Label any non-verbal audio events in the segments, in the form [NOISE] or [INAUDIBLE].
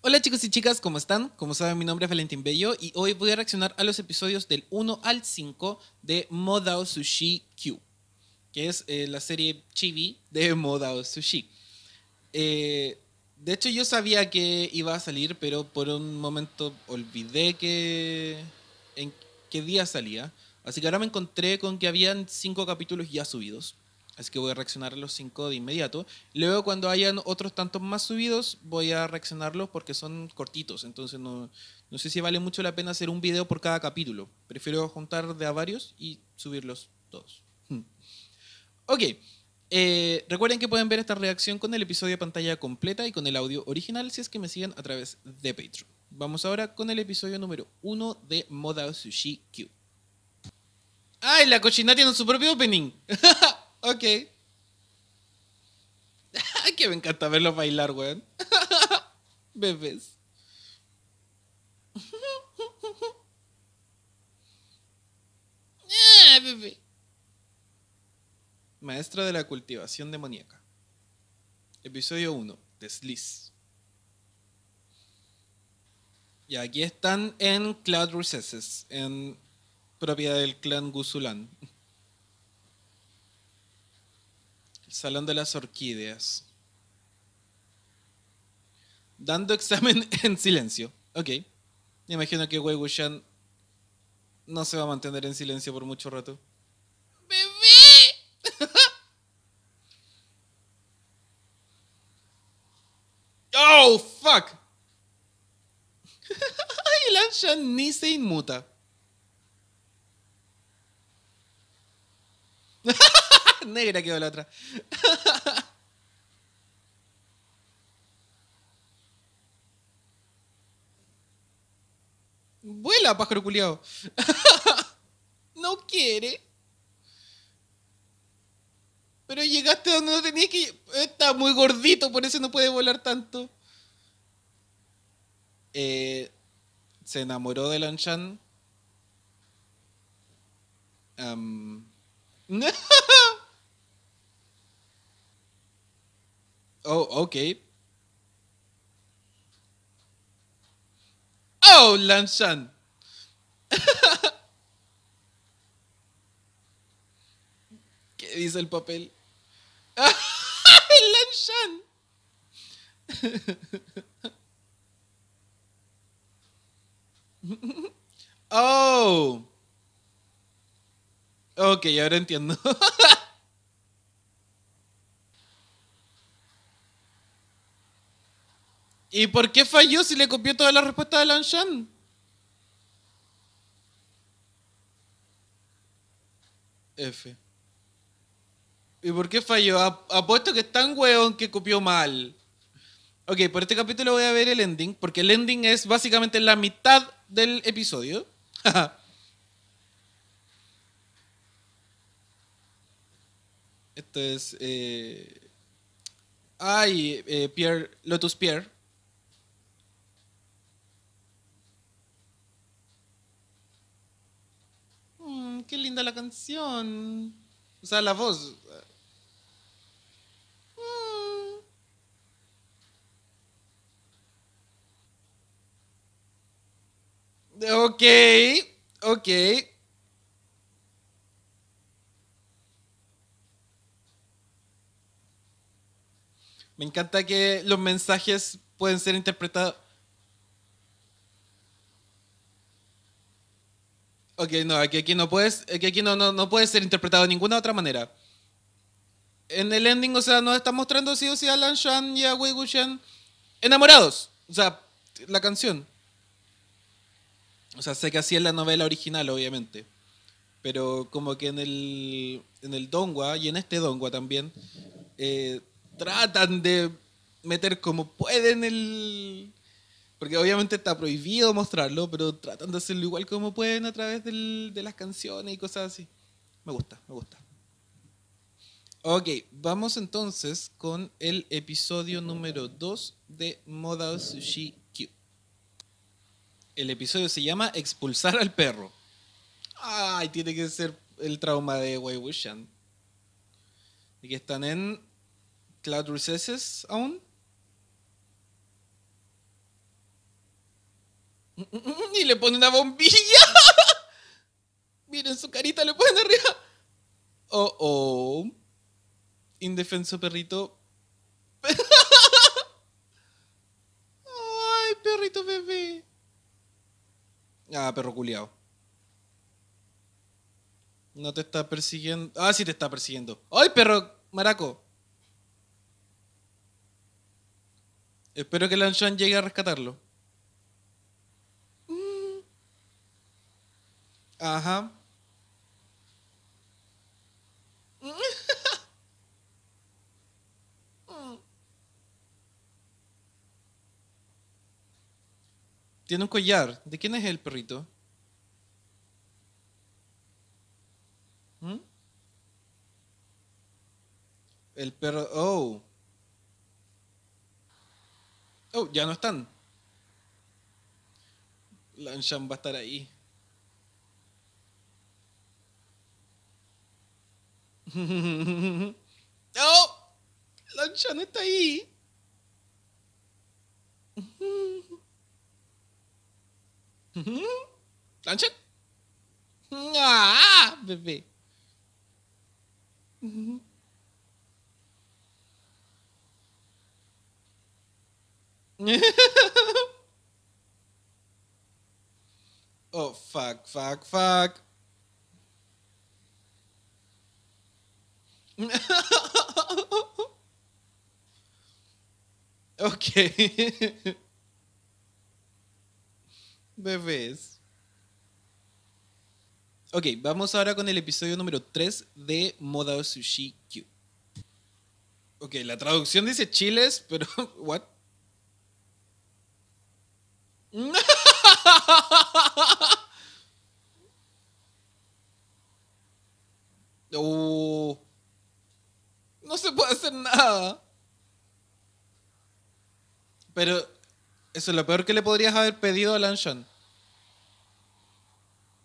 Hola chicos y chicas, ¿cómo están? Como saben, mi nombre es Valentín Bello y hoy voy a reaccionar a los episodios del 1 al 5 de Modao Sushi Q, que es eh, la serie chibi de Modao Sushi. Eh, de hecho, yo sabía que iba a salir, pero por un momento olvidé que en qué día salía. Así que ahora me encontré con que habían 5 capítulos ya subidos. Así que voy a reaccionar a los 5 de inmediato. Luego, cuando hayan otros tantos más subidos, voy a reaccionarlos porque son cortitos. Entonces, no, no sé si vale mucho la pena hacer un video por cada capítulo. Prefiero juntar de a varios y subirlos todos. ok. Eh, recuerden que pueden ver esta reacción con el episodio de pantalla completa y con el audio original si es que me siguen a través de Patreon. Vamos ahora con el episodio número 1 de Moda Sushi Q. ¡Ay, la cochina tiene su propio opening! [LAUGHS] Ok. [LAUGHS] que me encanta verlos bailar, weón. [LAUGHS] Bebés. ah, bebé. Maestra de la cultivación demoníaca. Episodio 1. Desliz. Y aquí están en Cloud Recesses, en propiedad del clan Gusulan. Salón de las Orquídeas. Dando examen [LAUGHS] en silencio. Ok. Me imagino que Wei Wuxian no se va a mantener en silencio por mucho rato. ¡Bebé! [LAUGHS] ¡Oh, fuck! Ay, Lanshan ni se inmuta. [LAUGHS] Negra quedó la otra. Vuela, pájaro culiao. [LAUGHS] no quiere. Pero llegaste donde no tenías que. Está muy gordito, por eso no puede volar tanto. Eh, se enamoró de Lanchan. Um, [LAUGHS] Oh, ok. Oh, Lanshan. [LAUGHS] ¿Qué dice el papel? [LAUGHS] Lanshan. [LAUGHS] oh. Ok, ahora entiendo. [LAUGHS] ¿Y por qué falló si le copió toda la respuesta de Lanshan? F. ¿Y por qué falló? Apuesto que es tan weón que copió mal. Ok, por este capítulo voy a ver el ending, porque el ending es básicamente la mitad del episodio. [LAUGHS] Esto es... Eh... Ay, eh, Pierre, Lotus Pierre. qué linda la canción. O sea, la voz. Mm. Ok, ok. Me encanta que los mensajes pueden ser interpretados Ok, no, aquí, aquí no puedes, aquí, aquí no, no, no puede ser interpretado de ninguna otra manera. En el ending, o sea, nos está mostrando sí o sí a Lan Shan y a Wei Wuxian enamorados. O sea, la canción. O sea, sé que así es la novela original, obviamente. Pero como que en el, en el Dongua y en este Dongua también, eh, tratan de meter como pueden el, porque obviamente está prohibido mostrarlo, pero tratan de hacerlo igual como pueden a través de las canciones y cosas así. Me gusta, me gusta. Ok, vamos entonces con el episodio número 2 de Modal Sushi. El episodio se llama Expulsar al perro. Ay, tiene que ser el trauma de Wei Wuxian. Y que están en Cloud Recesses aún. Y le pone una bombilla. [LAUGHS] Miren su carita, le ponen arriba. Oh, oh. Indefenso perrito. [LAUGHS] Ay, perrito bebé. Ah, perro culiao. No te está persiguiendo. Ah, sí te está persiguiendo. ¡Ay, perro maraco! Espero que Lanshan llegue a rescatarlo. Mm. Ajá. Tiene un collar. ¿De quién es el perrito? ¿Mm? El perro. Oh. Oh, ya no están. Lanshan va a estar ahí. [LAUGHS] ¡Oh! Lanshan está ahí. [LAUGHS] Lanshan. ¡Ah! Bebé. [LAUGHS] oh, fuck, fuck, fuck. [LAUGHS] ok. [LAUGHS] Bebés. Ok, vamos ahora con el episodio número 3 de Moda Sushi Q. Ok, la traducción dice chiles, pero. [LAUGHS] ¿What? [LAUGHS] Oh. No se puede hacer nada. Pero eso es lo peor que le podrías haber pedido a Lanshan.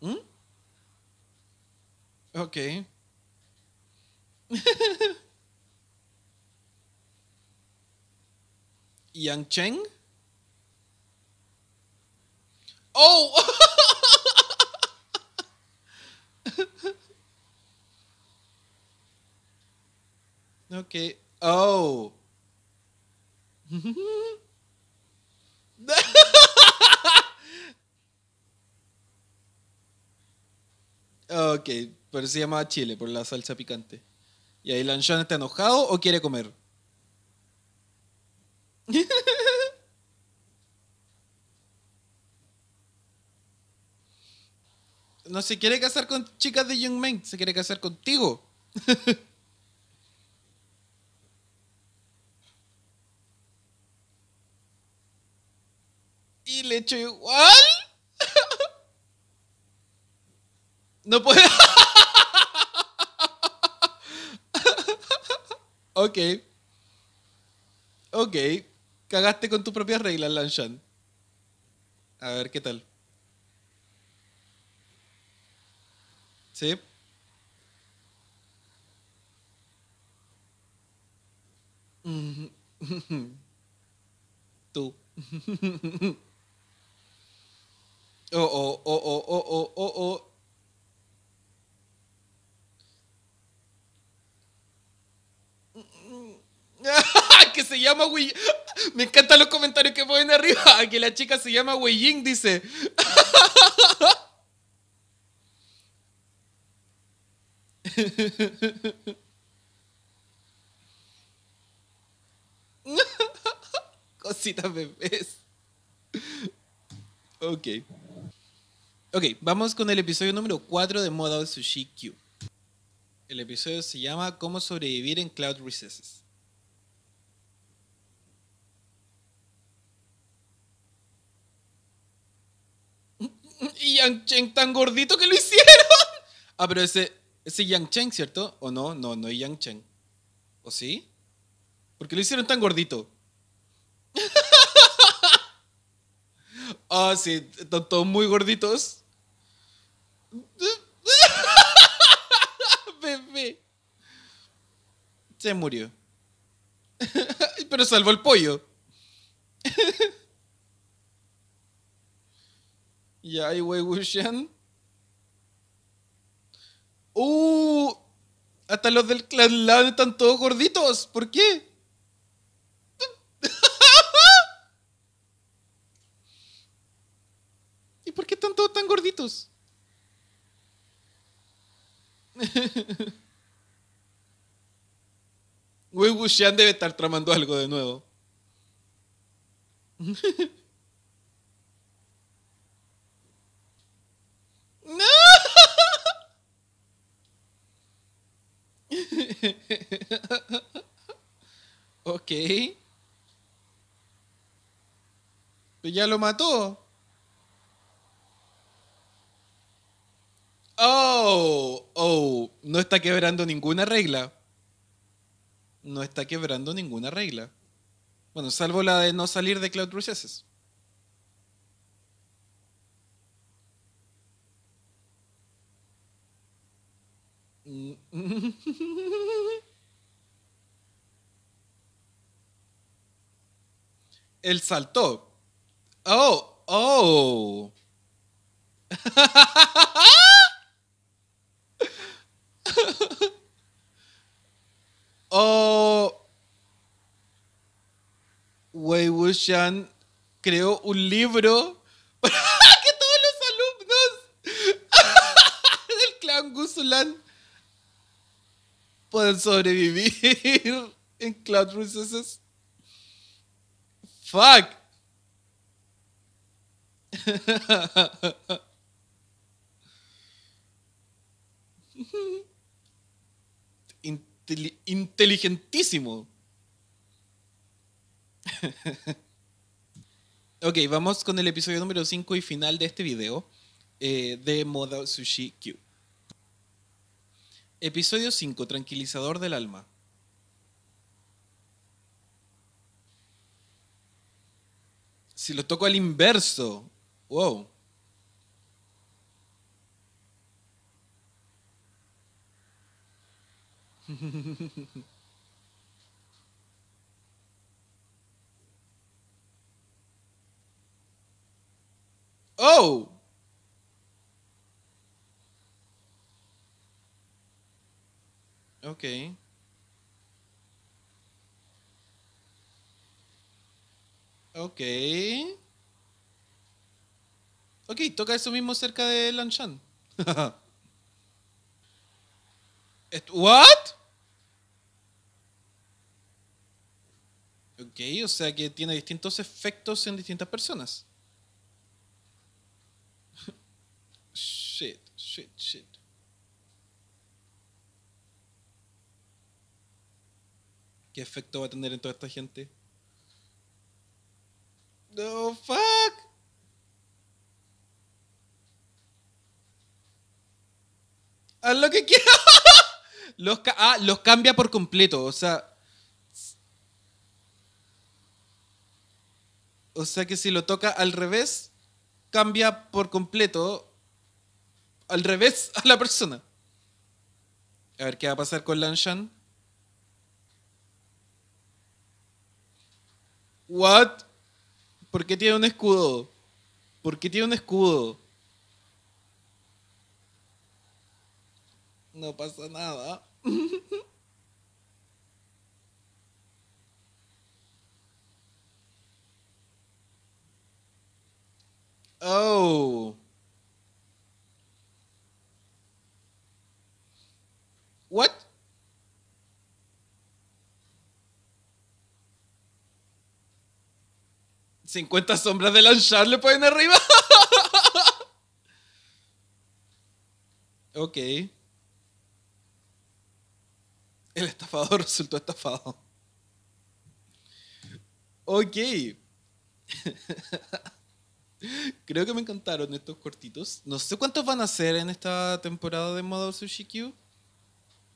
¿Mm? Ok. [LAUGHS] Yang Cheng? Oh! [LAUGHS] ok. Oh. [LAUGHS] ok, pero se llama chile por la salsa picante. ¿Y ahí Lanshan está enojado o quiere comer? [LAUGHS] no se quiere casar con chicas de Young Men, se quiere casar contigo. [LAUGHS] y le echo igual. No puede. ok. Ok. Cagaste con tus propias reglas, Lanshan. A ver qué tal. Sí. Tú. [LAUGHS] Oh, oh, oh, oh, oh, oh, oh, oh. que se llama Wei. [LAUGHS] Me encantan los comentarios que ponen arriba. [LAUGHS] Que la chica se llama Wei Ying, dice. [LAUGHS] Cositas bebés. Ok. Ok, vamos con el episodio número 4 de Modal Sushi Q. El episodio se llama Cómo sobrevivir en Cloud Recesses. Y Yang Cheng tan gordito que lo hicieron. [LAUGHS] Ah, pero ese, ese Yang Cheng, ¿cierto? ¿O no? No, no es Yang Cheng. ¿O sí? ¿Por qué lo hicieron tan gordito? [LAUGHS] Ah, sí, están todos muy gorditos. [LAUGHS] Bebé. Se murió. Pero salvó el pollo. Y ahí, Wei Wuxian. ¡Uh! Hasta los del clan Lan están todos gorditos. ¿Por qué? [LAUGHS] ¿Y por qué están todos tan gorditos? [LAUGHS] Wei Wuxian debe estar tramando algo de nuevo. [LAUGHS] [LAUGHS] ok. Pero ya lo mató. Oh, oh, no está quebrando ninguna regla. No está quebrando ninguna regla. Bueno, salvo la de no salir de Cloud Processes. [LAUGHS] Él saltó. Oh, oh. [LAUGHS] oh. Wei Wuxian creó un libro [LAUGHS] para que todos los alumnos del clan Gusulan puedan sobrevivir [LAUGHS] en Cloud Processes. Fuck. [LAUGHS] Inteli- inteligentísimo. [LAUGHS] ok, vamos con el episodio número 5 y final de este video eh, de Moda Sushi Q. Episodio 5, Tranquilizador del alma. Si lo toco al inverso. Wow. [LAUGHS] Oh. Ok. Ok. Ok, toca eso mismo cerca de Lanshan. [LAUGHS] Est- ¿What? Ok, o sea que tiene distintos efectos en distintas personas. [LAUGHS] Shit, shit, shit. ¿Qué efecto va a tener en toda esta gente? No, fuck. Haz lo que quiera. [LAUGHS] Los, ah, los cambia por completo. O sea. O sea que si lo toca al revés, cambia por completo al revés a la persona. A ver qué va a pasar con Lanshan. What? ¿Por qué tiene un escudo? ¿Por qué tiene un escudo? No pasa nada. [LAUGHS] Oh. What? ¿50 sombras de Lanchar le ponen arriba? [LAUGHS] ok. El estafador [LAUGHS] resultó estafado. Ok. [LAUGHS] Creo que me encantaron estos cortitos. No sé cuántos van a ser en esta temporada de Model Sushi Q.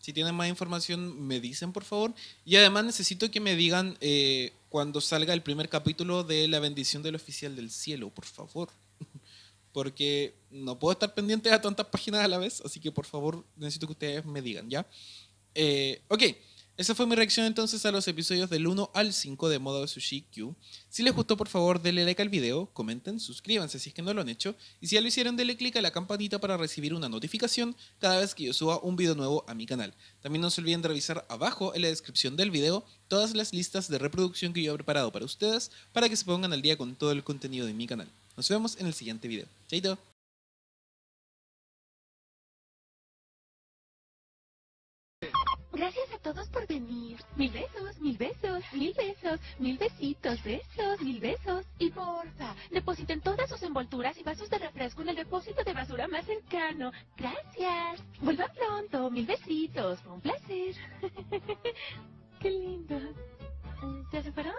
Si tienen más información, me dicen, por favor. Y además necesito que me digan eh, cuando salga el primer capítulo de La bendición del oficial del cielo, por favor. [LAUGHS] porque no puedo estar pendiente a tantas páginas a la vez, así que por favor necesito que ustedes me digan, ¿ya? Eh, ok, esa fue mi reacción entonces a los episodios del 1 al 5 de Modo Sushi Q. Si les gustó, por favor, denle like al video, comenten, suscríbanse si es que no lo han hecho, y si ya lo hicieron, denle click a la campanita para recibir una notificación cada vez que yo suba un video nuevo a mi canal. También no se olviden de revisar abajo en la descripción del video todas las listas de reproducción que yo he preparado para ustedes para que se pongan al día con todo el contenido de mi canal. Nos vemos en el siguiente video. Chaito. Mil besos, mil besitos, besos, mil besos. Y porfa, depositen todas sus envolturas y vasos de refresco en el depósito de basura más cercano. Gracias. Vuelvan pronto, mil besitos. Un placer. [LAUGHS] Qué lindo. ¿Ya se fueron?